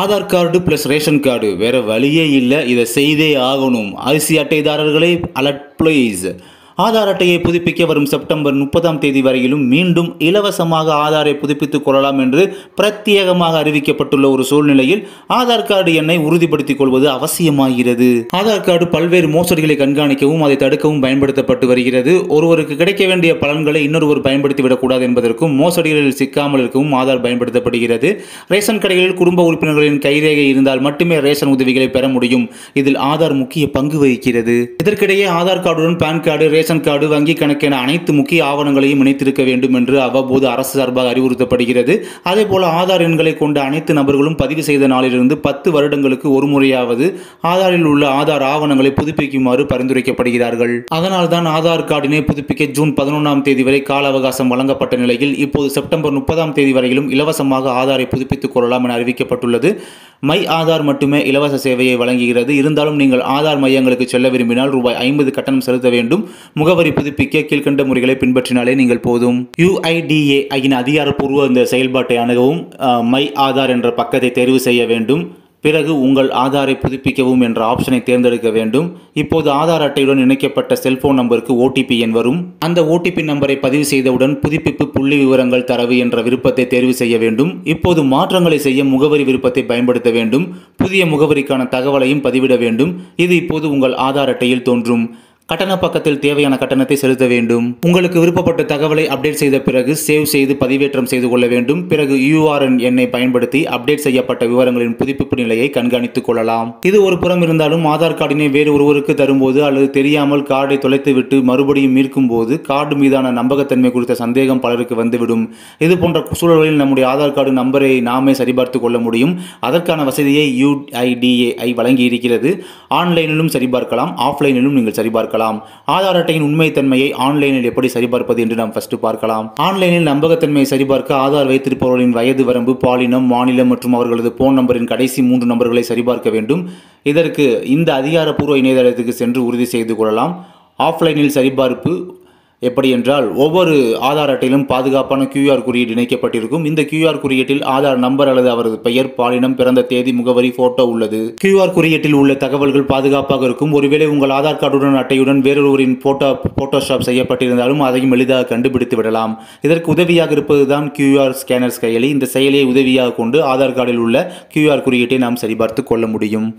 Aadhaar card plus ration card. வேறு வழியே இல்லை. இதை செய்தே ஆகணும். அரிசி அட்டைதாரர்களே அலர்ட் ப்ளீஸ் ஆதார் அட்டையை புதுப்பிக்க வரும் செப்டம்பர் முப்பதாம் தேதி வரையிலும் மீண்டும் இலவசமாக ஆதாரை புதுப்பித்துக் கொள்ளலாம் என்று பிரத்யேகமாக அறிவிக்கப்பட்டுள்ள ஒரு சூழ்நிலையில் ஆதார் கார்டு எண்ணை உறுதிப்படுத்திக் கொள்வது அவசியமாகிறது. ஆதார் கார்டு பல்வேறு மோசடிகளை கண்காணிக்கவும் அதை தடுக்கவும் பயன்படுத்தப்பட்டு வருகிறது. ஒருவருக்கு கிடைக்க வேண்டிய பலன்களை இன்னொருவர் பயன்படுத்திவிடக்கூடாது என்பதற்கும் மோசடிகளில் சிக்காமல் இருக்கவும் ஆதார் பயன்படுத்தப்படுகிறது. ரேஷன் கடைகளில் குடும்ப உறுப்பினர்களின் கைரேகை இருந்தால் மட்டுமே ரேஷன் உதவிகளை பெற முடியும். இதில் ஆதார் முக்கிய பங்கு வகிக்கிறது. இதற்கிடையே ஆதார் கார்டுடன் பான் கார்டு ரேஷன் கார்டு வங்கி கணக்கென அனைத்து முக்கிய ஆவணங்களையும் இணைத்திருக்க வேண்டும் என்று அவ்வப்போது அரசு சார்பாக அறிவுறுத்தப்படுகிறது. அதேபோல ஆதார் எண்களை கொண்ட அனைத்து நபர்களும் பதிவு செய்த நாளிலிருந்து பத்து வருடங்களுக்கு ஒரு முறையாவது ஆதாரில் உள்ள ஆதார் ஆவணங்களை புதுப்பிக்குமாறு பரிந்துரைக்கப்படுகிறார்கள். அதனால்தான் ஆதார் கார்டினை புதுப்பிக்க ஜூன் பதினொன்றாம் தேதி வரை கால அவகாசம் வழங்கப்பட்ட நிலையில் இப்போது செப்டம்பர் முப்பதாம் தேதி வரையிலும் இலவசமாக ஆதாரை புதுப்பித்துக் கொள்ளலாம் என அறிவிக்கப்பட்டுள்ளது. மை ஆதார் மட்டுமே இலவச சேவையை வழங்குகிறது. இருந்தாலும் நீங்கள் ஆதார் மையங்களுக்கு செல்ல விரும்பினால் ரூபாய் ஐம்பது கட்டணம் செலுத்த வேண்டும். முகவரி புதுப்பிக்க கீழ்கண்ட முறைகளை பின்பற்றினாலே நீங்கள் போதும். யுஐடிஏஐயின் அதிகாரப்பூர்வ இந்த செயல்பாட்டை அணுகவும் மை ஆதார் என்ற பக்கத்தை தேர்வு செய்ய வேண்டும். பிறகு உங்கள் ஆதாரை புதுப்பிக்கவும் என்ற ஆப்ஷனை தேர்ந்தெடுக்க வேண்டும். இப்போது ஆதார் அட்டையுடன் இணைக்கப்பட்ட செல்போன் நம்பருக்கு ஓடிபி எண் வரும். அந்த ஓடிபி நம்பரை பதிவு செய்தவுடன் புதுப்பிப்பு புள்ளி விவரங்கள் தரவு என்ற விருப்பத்தை தேர்வு செய்ய வேண்டும். இப்போது மாற்றங்களை செய்ய முகவரி விருப்பத்தை பயன்படுத்த வேண்டும். புதிய முகவரிக்கான தகவலையும் பதிவிட வேண்டும். இது இப்போது உங்கள் ஆதார் அட்டையில் தோன்றும். கட்டண பக்கத்தில் தேவையான கட்டணத்தை செலுத்த வேண்டும். உங்களுக்கு விருப்பப்பட்ட தகவலை அப்டேட் செய்த பிறகு சேவ் செய்து பதிவேற்றம் செய்து கொள்ள வேண்டும். பிறகு யூஆர்என் எண்ணை பயன்படுத்தி அப்டேட் செய்யப்பட்ட விவரங்களின் புதுப்பிப்பு நிலையை கண்காணித்துக் கொள்ளலாம். இது ஒரு புறம் இருந்தாலும் ஆதார் கார்டினை வேறு ஒருவருக்கு தரும்போது அல்லது தெரியாமல் கார்டை தொலைத்துவிட்டு மறுபடியும் மீட்கும் போது கார்டு மீதான நம்பகத்தன்மை குறித்த சந்தேகம் பலருக்கு வந்துவிடும். இது போன்ற சூழல்களில் நம்முடைய ஆதார் கார்டு நம்பரை நாமே சரிபார்த்து கொள்ள முடியும். அதற்கான வசதியை யூஐடிஏஐ வழங்கி இருக்கிறது ஆன்லைனிலும் சரிபார்க்கலாம் ஆஃப்லைனிலும் நீங்கள் சரிபார்க்கலாம். ஆதார் அட்டையின் உண்மைத்தன்மையை ஆன்லைனில் எப்படி சரிபார்ப்பது என்று நாம் ஃபர்ஸ்ட் பார்க்கலாம். ஆன்லைனில் நம்பகத்தன்மையை சரிபார்க்க ஆதார் வைத்திருப்பவர்களின் வயது வரம்பு பாலினம் மாநிலம் மற்றும் அவர்களது போன் நம்பரின் கடைசி மூன்று நம்பர்களை சரிபார்க்க வேண்டும். இதற்கு இந்த அதிகாரப்பூர்வ இணையதளத்துக்கு சென்று உறுதி செய்து கொள்ளலாம். ஆஃப்லைனில் சரிபார்ப்பு எப்படி என்றால் ஒவ்வொரு ஆதார் அட்டையிலும் பாதுகாப்பான கியூஆர் குறியீடு இணைக்கப்பட்டிருக்கும். இந்த கியூஆர் குறியீட்டில் ஆதார் நம்பர் அல்லது அவரது பெயர் பாலினம் பிறந்த தேதி முகவரி போட்டோ உள்ளது. கியூஆர் குறியீட்டில் உள்ள தகவல்கள் பாதுகாப்பாக இருக்கும். ஒருவேளை உங்கள் ஆதார் கார்டுடன் அட்டையுடன் வேறொருவரின் போட்டோ போட்டோஷாப் செய்யப்பட்டிருந்தாலும் அதையும் எளிதாக கண்டுபிடித்து விடலாம். இதற்கு உதவியாக இருப்பதுதான் கியூஆர் ஸ்கேனர் செயலி. இந்த செயலியை உதவியாக கொண்டு ஆதார் கார்டில் உள்ள கியூஆர் குறியீட்டை நாம் சரிபார்த்து கொள்ள முடியும்.